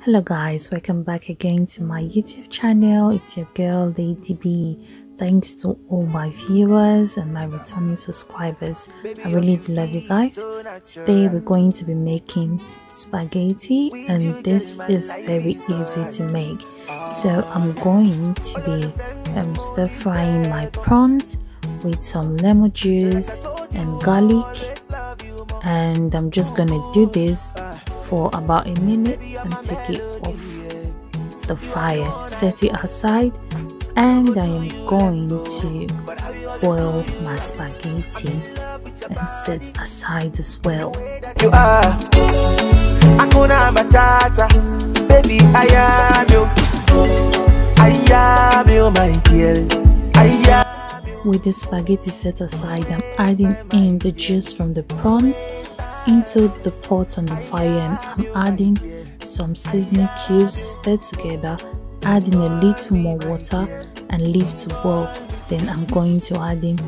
hello guys welcome back again to my youtube channel. It's your girl lady b. Thanks to all my viewers and my returning subscribers. I really do love you guys. Today we're going to be making spaghetti and this is very easy to make. So i'm going to be um, stir frying my prawns with some lemon juice and garlic. And i'm just gonna do this for about a minute and take it off the fire. Set it aside and I am going to boil my spaghetti and set aside as well. You are Akuna Matata. Baby I am you. I am you my I am with the spaghetti set aside I'm adding in the juice from the prawns into the pot on the fire and I'm adding some seasoning cubes stirred together adding a little more water and leave to boil. Then I'm going to add in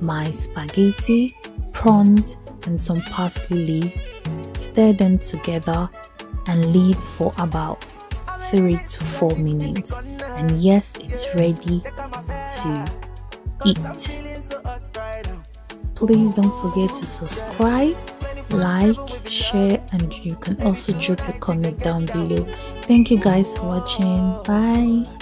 my spaghetti prawns and some parsley leaf. Stir them together and leave for about 3 to 4 minutes. And yes it's ready to eat. Please don't forget to subscribe like share and you can also drop a comment down below. Thank you guys for watching. Bye